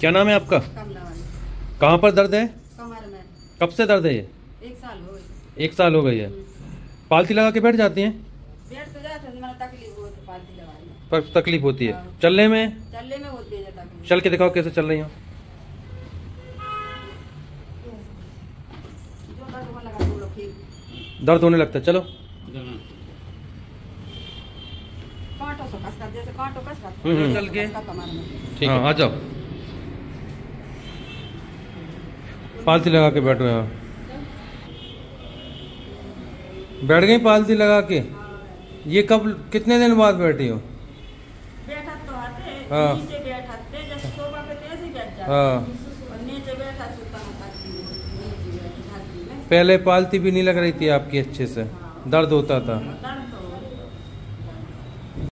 क्या नाम है आपका? कहाँ पर दर्द है? कमर में कब से दर्द है ये? एक साल हो गई एक साल हो। गई है पालती लगा के बैठ जाती हैं? बैठ तो जाते हैं तकलीफ़ हो तो पालती पर तकलीफ़ होती है। हाँ। चलने में? चलने में होती है चल के दिखाओ कैसे चल रही हो। दर्द होने लगता है। चलो। कांटों से कस कर जैसे कांटों कस कर। चल के? ठीक है आ जाओ। पालती लगा के बैठो यहाँ। बैठ गई पालती लगा के। ये कब कितने दिन बाद बैठी हो? बैठा तो आते हाँ। ही। पहले पालती भी नहीं लग रही थी आपकी अच्छे से। दर्द होता था।